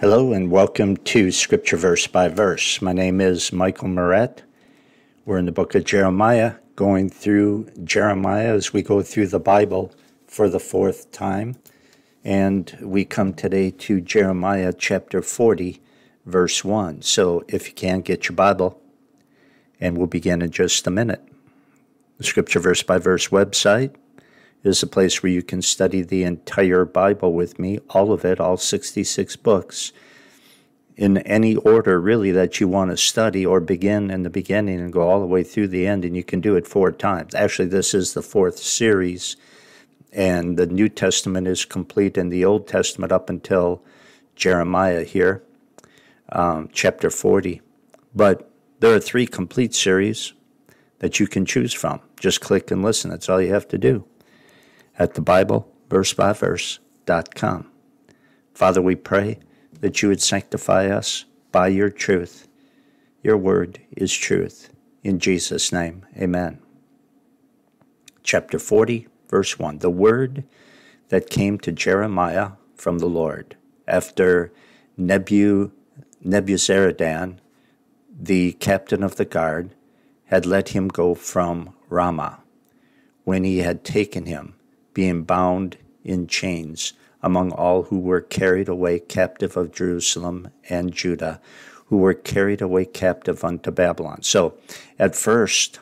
Hello and welcome to Scripture Verse by Verse. My name is Michael Meurett. We're in the book of Jeremiah, going through Jeremiah as we go through the Bible for the fourth time. And we come today to Jeremiah chapter 40, verse 1. So if you can, get your Bible, and we'll begin in just a minute. The Scripture Verse by Verse website is a place where you can study the entire Bible with me, all of it, all 66 books, in any order really that you want to study, or begin in the beginning and go all the way through the end, and you can do it four times. Actually, this is the fourth series, and the New Testament is complete and the Old Testament up until Jeremiah here, um, chapter 40. But there are three complete series that you can choose from. Just click and listen. That's all you have to do at the Bible, verse by verse.com. Father, we pray that you would sanctify us by your truth. Your word is truth. In Jesus' name, amen. Chapter 40, verse 1. The word that came to Jeremiah from the Lord after Nebu, Nebuzaradan, the captain of the guard, had let him go from Ramah, when he had taken him being bound in chains among all who were carried away captive of Jerusalem and Judah, who were carried away captive unto Babylon. So, at first,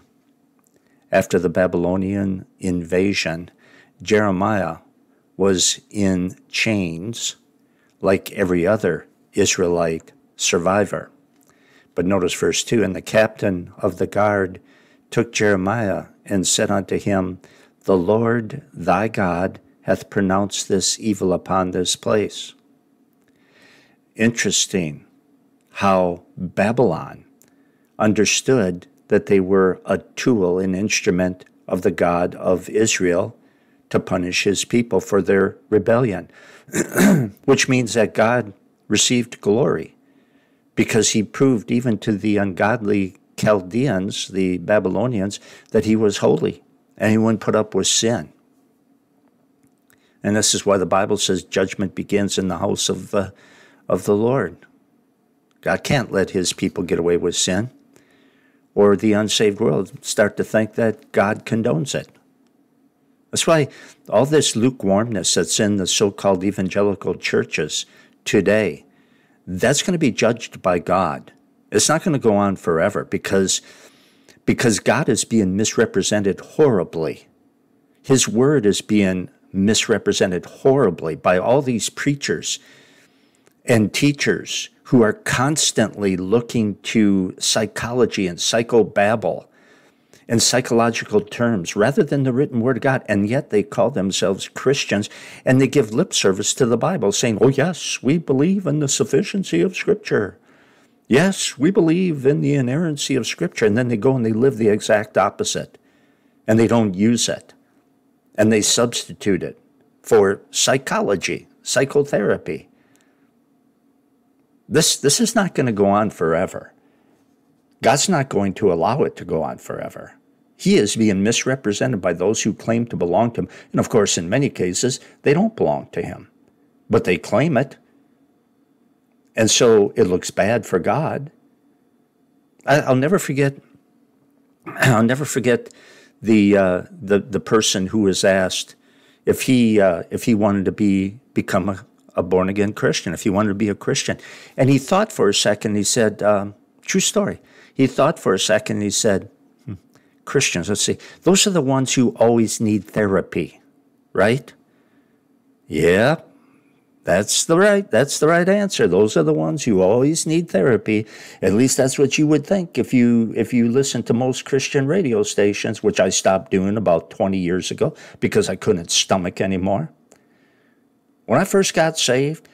after the Babylonian invasion, Jeremiah was in chains like every other Israelite survivor. But notice verse 2 And the captain of the guard took Jeremiah and said unto him, the Lord thy God hath pronounced this evil upon this place. Interesting how Babylon understood that they were a tool, an instrument of the God of Israel to punish his people for their rebellion, which means that God received glory because he proved even to the ungodly Chaldeans, the Babylonians, that he was holy and he wouldn't put up with sin. And this is why the Bible says judgment begins in the house of the, of the Lord. God can't let his people get away with sin, or the unsaved world start to think that God condones it. That's why all this lukewarmness that's in the so called evangelical churches today, that's going to be judged by God. It's not going to go on forever because because God is being misrepresented horribly. His word is being misrepresented horribly by all these preachers and teachers who are constantly looking to psychology and psychobabble and psychological terms rather than the written word of God. And yet they call themselves Christians and they give lip service to the Bible, saying, Oh, yes, we believe in the sufficiency of Scripture. Yes, we believe in the inerrancy of Scripture. And then they go and they live the exact opposite. And they don't use it. And they substitute it for psychology, psychotherapy. This, this is not going to go on forever. God's not going to allow it to go on forever. He is being misrepresented by those who claim to belong to Him. And of course, in many cases, they don't belong to Him, but they claim it. And so it looks bad for God. I, will never forget. I'll never forget the uh, the the person who was asked if he uh, if he wanted to be become a, a born again Christian, if he wanted to be a Christian, and he thought for a second. He said, um, "True story." He thought for a second. He said, hmm, "Christians, let's see, those are the ones who always need therapy, right?" Yeah, that's the right that's the right answer. Those are the ones who always need therapy. At least that's what you would think if you if you listen to most Christian radio stations, which I stopped doing about 20 years ago because I couldn't stomach anymore. When I first got saved,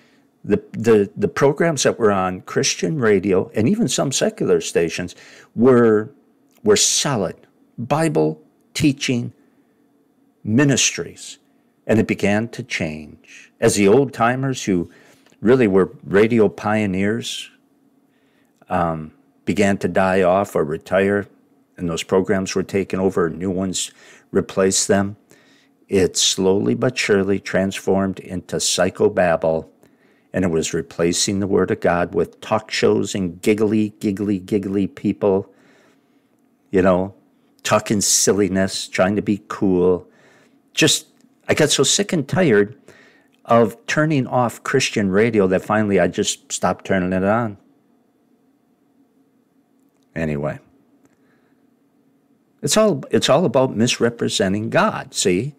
the, the, the programs that were on Christian radio and even some secular stations were, were solid Bible teaching ministries. And it began to change as the old timers who really were radio pioneers um, began to die off or retire, and those programs were taken over, new ones replaced them, it slowly but surely transformed into psychobabble and it was replacing the Word of God with talk shows and giggly, giggly, giggly people, you know, talking silliness, trying to be cool. Just, I got so sick and tired of turning off Christian radio that finally I just stopped turning it on. Anyway, it's all, it's all about misrepresenting God, see?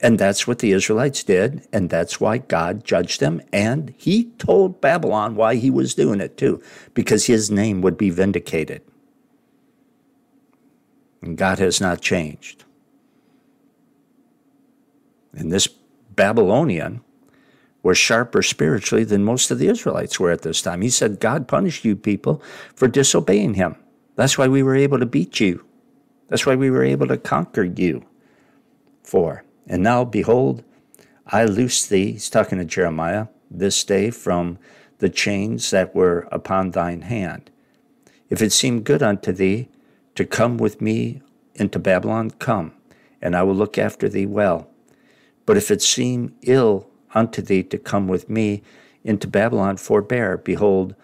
And that's what the Israelites did, and that's why God judged them. And he told Babylon why he was doing it too, because his name would be vindicated. And God has not changed. And this Babylonian was sharper spiritually than most of the Israelites were at this time. He said, God punished you people for disobeying him. That's why we were able to beat you. That's why we were able to conquer you. For. And now, behold, I loose thee, he's talking to Jeremiah, this day from the chains that were upon thine hand. If it seem good unto thee to come with me into Babylon, come, and I will look after thee well. But if it seem ill unto thee to come with me into Babylon, forbear. Behold,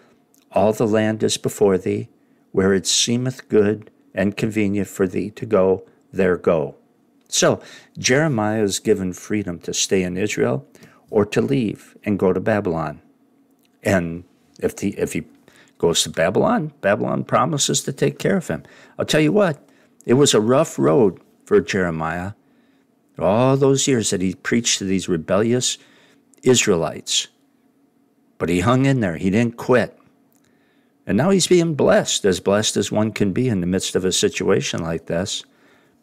all the land is before thee, where it seemeth good and convenient for thee to go, there go. So Jeremiah is given freedom to stay in Israel or to leave and go to Babylon. And if, the, if he goes to Babylon, Babylon promises to take care of him. I'll tell you what, it was a rough road for Jeremiah. All those years that he preached to these rebellious Israelites. But he hung in there, he didn't quit. And now he's being blessed, as blessed as one can be in the midst of a situation like this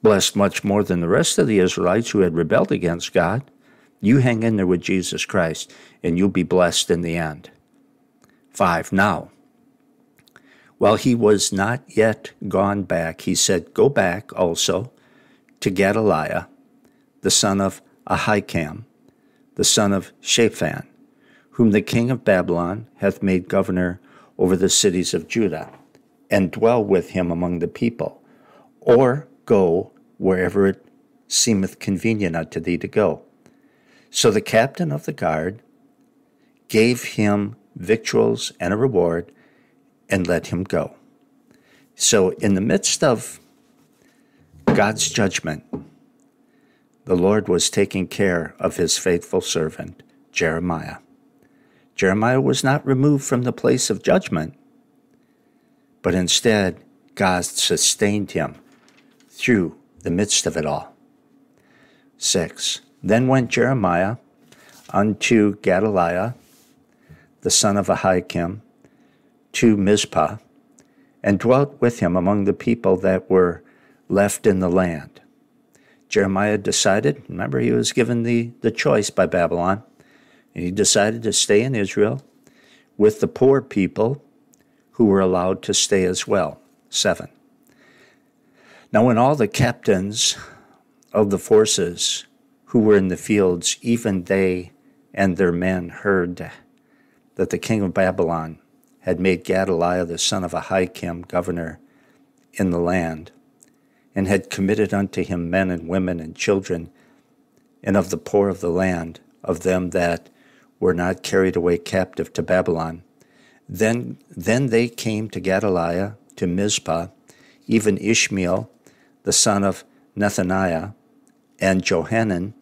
blessed much more than the rest of the Israelites who had rebelled against God. You hang in there with Jesus Christ, and you'll be blessed in the end. 5. Now, while he was not yet gone back, he said, Go back also to Gedaliah, the son of Ahikam, the son of Shaphan, whom the king of Babylon hath made governor over the cities of Judah, and dwell with him among the people. Or go wherever it seemeth convenient unto thee to go. So the captain of the guard gave him victuals and a reward and let him go. So, in the midst of God's judgment, the Lord was taking care of his faithful servant, Jeremiah. Jeremiah was not removed from the place of judgment, but instead, God sustained him through the midst of it all. 6. Then went Jeremiah unto Gedaliah, the son of Ahikam, to Mizpah, and dwelt with him among the people that were left in the land. Jeremiah decided, remember, he was given the, the choice by Babylon, and he decided to stay in Israel with the poor people who were allowed to stay as well. 7. Now, when all the captains of the forces who were in the fields, even they and their men, heard that the king of Babylon had made Gedaliah the son of Ahikam governor in the land, and had committed unto him men and women and children, and of the poor of the land, of them that were not carried away captive to Babylon. Then, then they came to Gedaliah to Mizpah, even Ishmael the son of Nethaniah, and Johanan,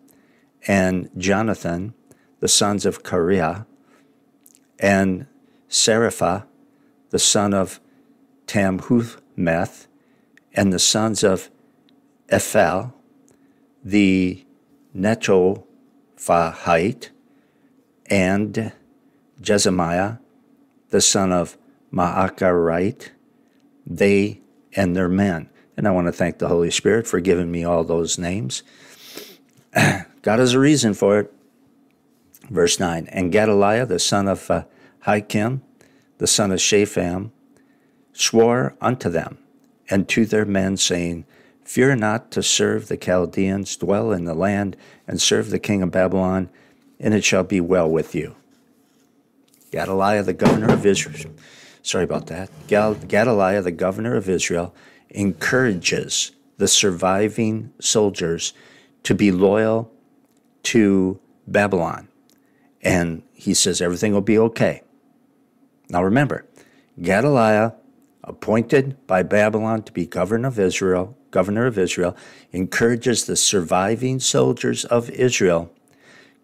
and Jonathan, the sons of Kareah, and Seraphah, the son of Tamhuthmeth, and the sons of Ephel, the Netophathite, and Jezemiah, the son of Maakarite, they and their men. And I want to thank the Holy Spirit for giving me all those names. God has a reason for it. Verse 9 And Gedaliah, the son of uh, Hikim, the son of Shaphan, swore unto them and to their men, saying, Fear not to serve the Chaldeans, dwell in the land, and serve the king of Babylon, and it shall be well with you. Gedaliah, the governor of Israel, sorry about that. Gedaliah, the governor of Israel, encourages the surviving soldiers to be loyal to Babylon And he says everything will be okay. Now remember, Gedaliah, appointed by Babylon to be governor of Israel, governor of Israel, encourages the surviving soldiers of Israel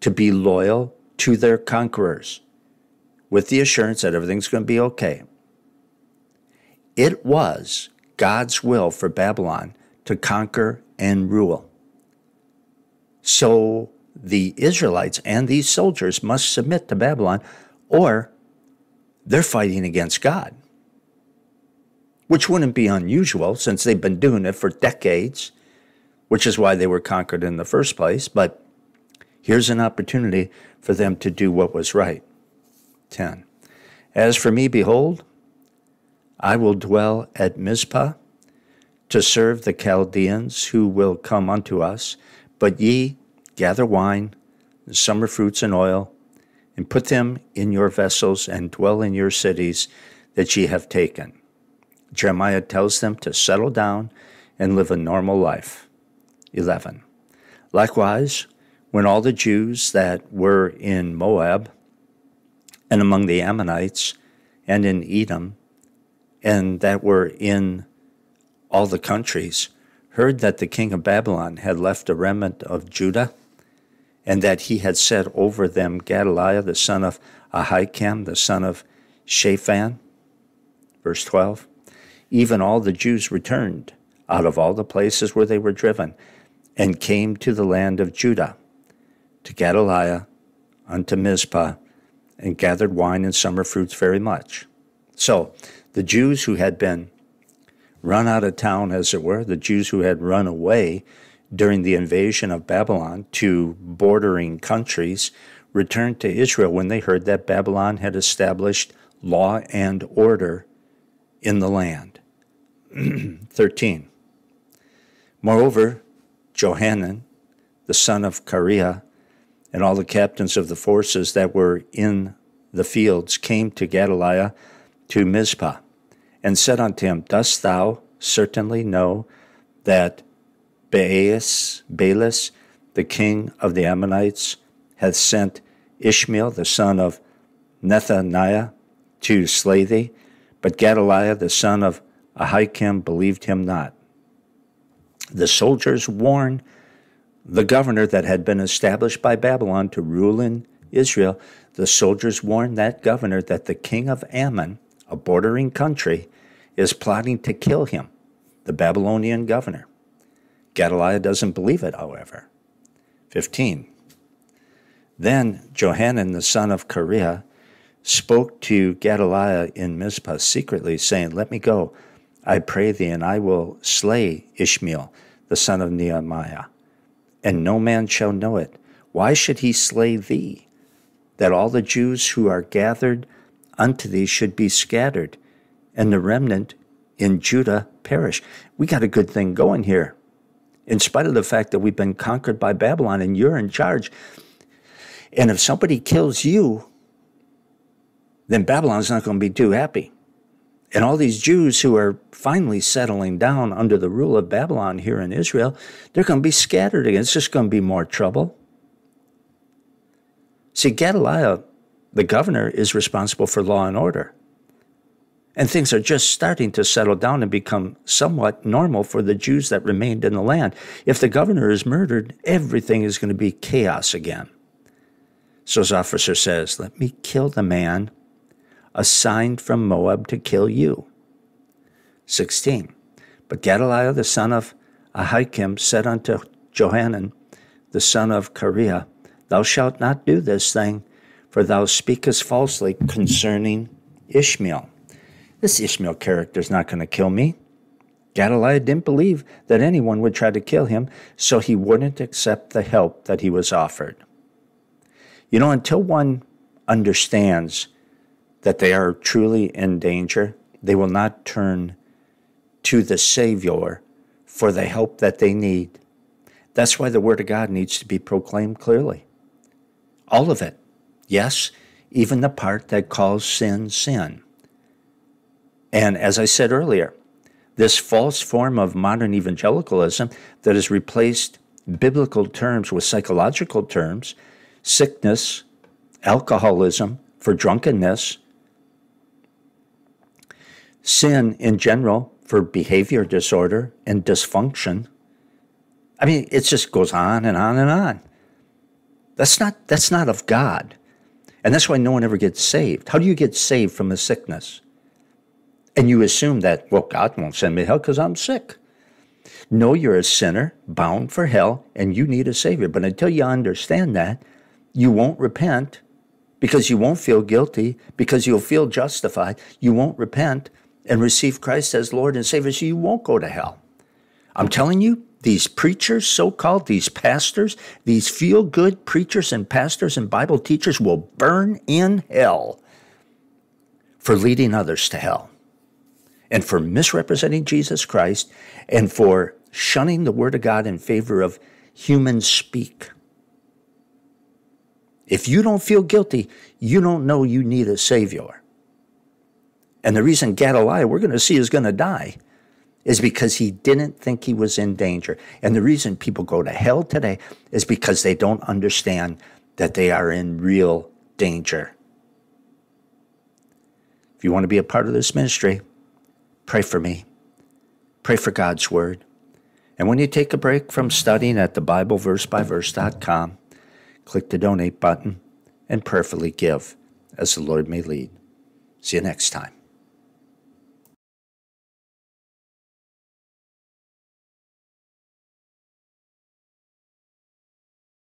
to be loyal to their conquerors with the assurance that everything's going to be okay. It was God's will for Babylon to conquer and rule. So the Israelites and these soldiers must submit to Babylon, or they're fighting against God, which wouldn't be unusual since they've been doing it for decades, which is why they were conquered in the first place. But here's an opportunity for them to do what was right. 10. As for me, behold, I will dwell at Mizpah to serve the Chaldeans who will come unto us, but ye gather wine, summer fruits, and oil, and put them in your vessels, and dwell in your cities that ye have taken. Jeremiah tells them to settle down and live a normal life. 11. Likewise, when all the Jews that were in Moab and among the Ammonites and in Edom and that were in all the countries heard that the king of Babylon had left a remnant of Judah and that he had set over them Gedaliah, the son of Ahikam, the son of Shaphan. Verse 12 Even all the Jews returned out of all the places where they were driven, and came to the land of Judah, to Gedaliah, unto Mizpah, and gathered wine and summer fruits very much. So the Jews who had been run out of town, as it were, the Jews who had run away during the invasion of Babylon to bordering countries returned to Israel when they heard that Babylon had established law and order in the land. 13. Moreover, Johanan, the son of Kareah, and all the captains of the forces that were in the fields came to Gedaliah to Mizpah and said unto him, Dost thou certainly know that Baas, Baalis, the king of the Ammonites, hath sent Ishmael, the son of Nethaniah, to slay thee. But Gedaliah, the son of Ahikam, believed him not. The soldiers warned the governor that had been established by Babylon to rule in Israel. The soldiers warned that governor that the king of Ammon, a bordering country, is plotting to kill him, the Babylonian governor. Gedaliah doesn't believe it, however. 15. Then Johanan the son of Kareah spoke to Gedaliah in Mizpah secretly, saying, Let me go, I pray thee, and I will slay Ishmael the son of Nethaniah, and no man shall know it. Why should he slay thee? That all the Jews who are gathered unto thee should be scattered, and the remnant in Judah perish. We got a good thing going here in spite of the fact that we've been conquered by Babylon and you're in charge. And if somebody kills you, then Babylon's not going to be too happy. And all these Jews who are finally settling down under the rule of Babylon here in Israel, they're going to be scattered again. It's just going to be more trouble. See, Gedaliah, the governor, is responsible for law and order and things are just starting to settle down and become somewhat normal for the Jews that remained in the land. If the governor is murdered, everything is going to be chaos again. So his officer says, Let me kill the man assigned from Moab to kill you. 16. But Gedaliah the son of Ahikam said unto Johanan the son of Kareah, Thou shalt not do this thing, for thou speakest falsely concerning Ishmael. This Ishmael character is not going to kill me. Gedaliah didn't believe that anyone would try to kill him, so he wouldn't accept the help that he was offered. You know, until one understands that they are truly in danger, they will not turn to the Savior for the help that they need. That's why the Word of God needs to be proclaimed clearly. All of it. Yes, even the part that calls sin sin. And as I said earlier, this false form of modern evangelicalism that has replaced biblical terms with psychological terms, sickness, alcoholism, for drunkenness, sin in general for behavior disorder and dysfunction. I mean, it just goes on and on and on. That's not that's not of God. And that's why no one ever gets saved. How do you get saved from a sickness? And you assume that, well, God won't send me hell because I'm sick. No, you're a sinner bound for hell and you need a Savior. But until you understand that, you won't repent because you won't feel guilty, because you'll feel justified. You won't repent and receive Christ as Lord and Savior, so you won't go to hell. I'm telling you, these preachers, so called, these pastors, these feel good preachers and pastors and Bible teachers will burn in hell for leading others to hell and for misrepresenting Jesus Christ and for shunning the Word of God in favor of human speak. If you don't feel guilty, you don't know you need a Savior. And the reason Gedaliah, we're going to see, is going to die is because he didn't think he was in danger. And the reason people go to hell today is because they don't understand that they are in real danger. If you want to be a part of this ministry, pray for me. Pray for God's word. And when you take a break from studying at the BibleVerseByVerse.com, click the donate button and prayerfully give as the Lord may lead. See you next time.